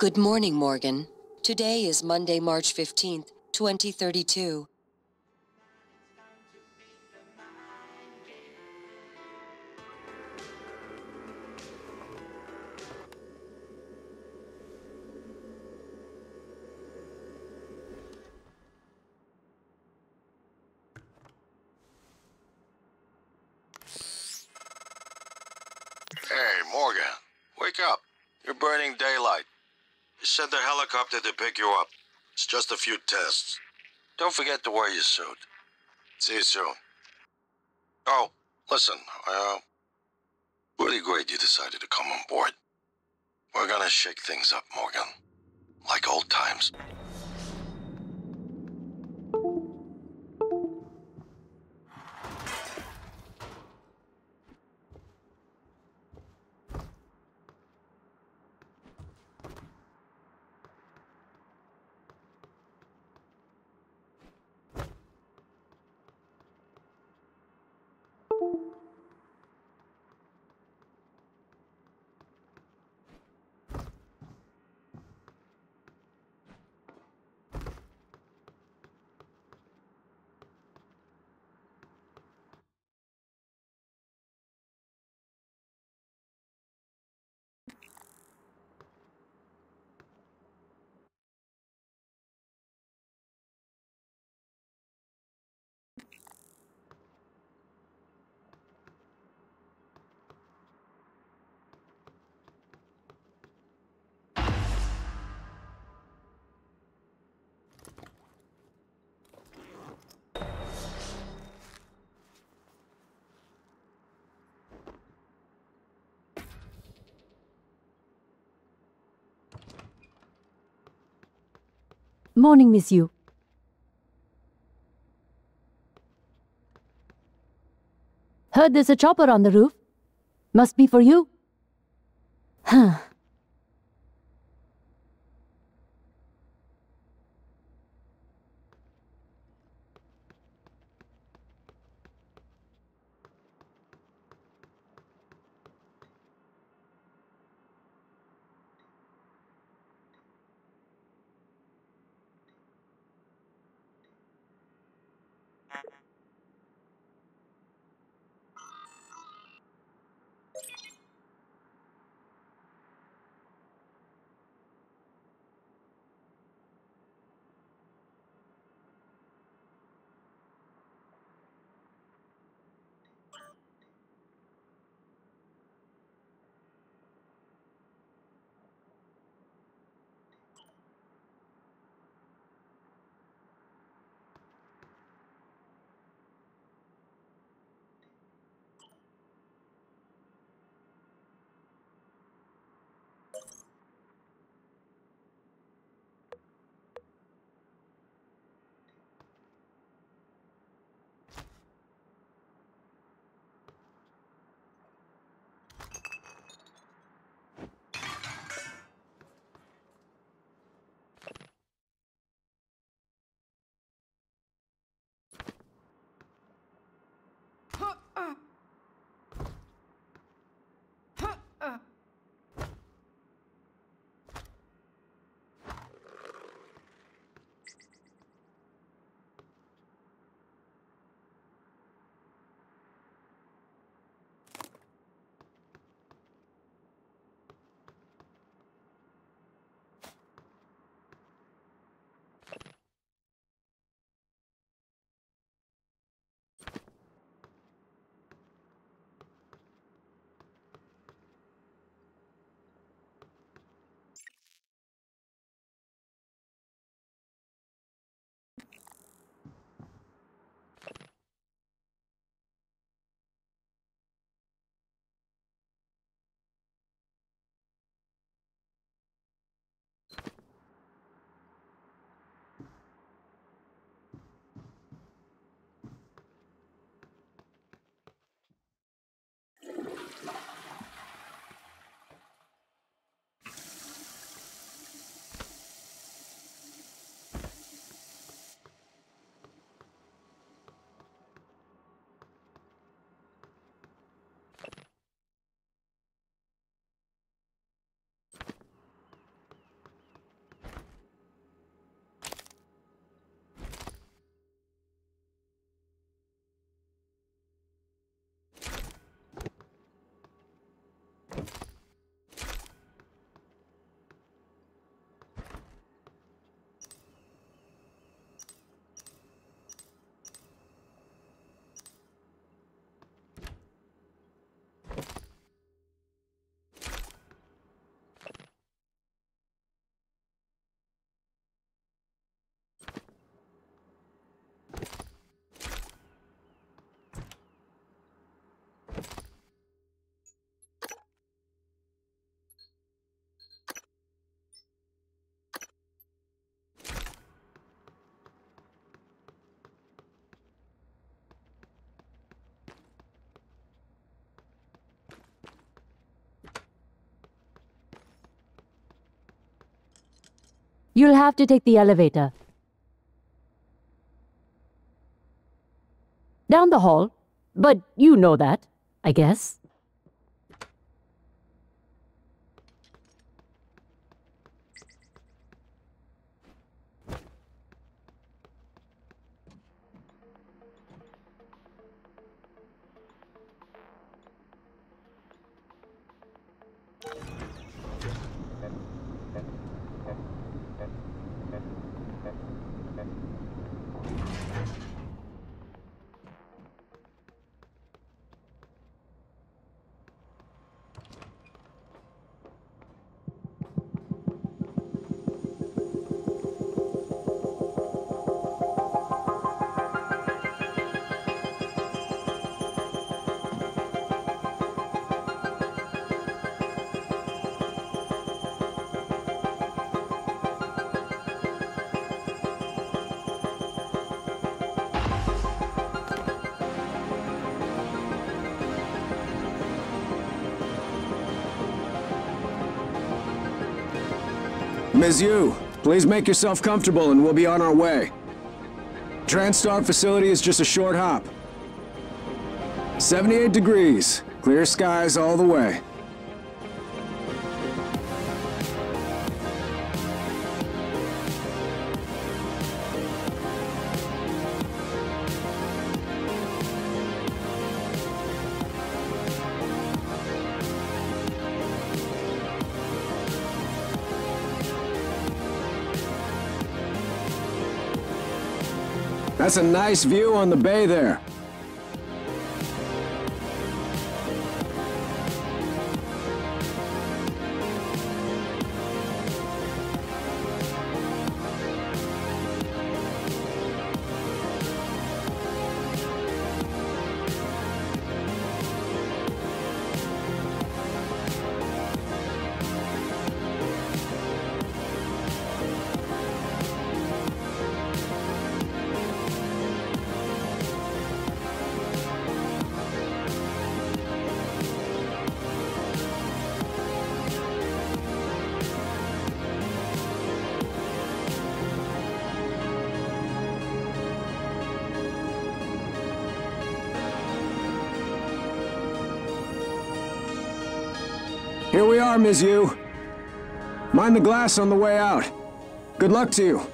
Good morning, Morgan. Today is Monday, March 15th, 2032. Hey, Morgan. Wake up. You're burning daylight. Sent the helicopter to pick you up. It's just a few tests. Don't forget to wear your suit. See you soon. Oh, listen, uh, really great you decided to come on board. We're gonna shake things up, Morgan. Like old times. Morning, Miss Yu. Heard there's a chopper on the roof. Must be for you. Huh. You'll have to take the elevator. Down the hall. But you know that, I guess. Ms. Yu, please make yourself comfortable and we'll be on our way. TranStar facility is just a short hop. 78 degrees, clear skies all the way. That's a nice view on the bay there. Here we are, Ms. Yu. Mind the glass on the way out. Good luck to you.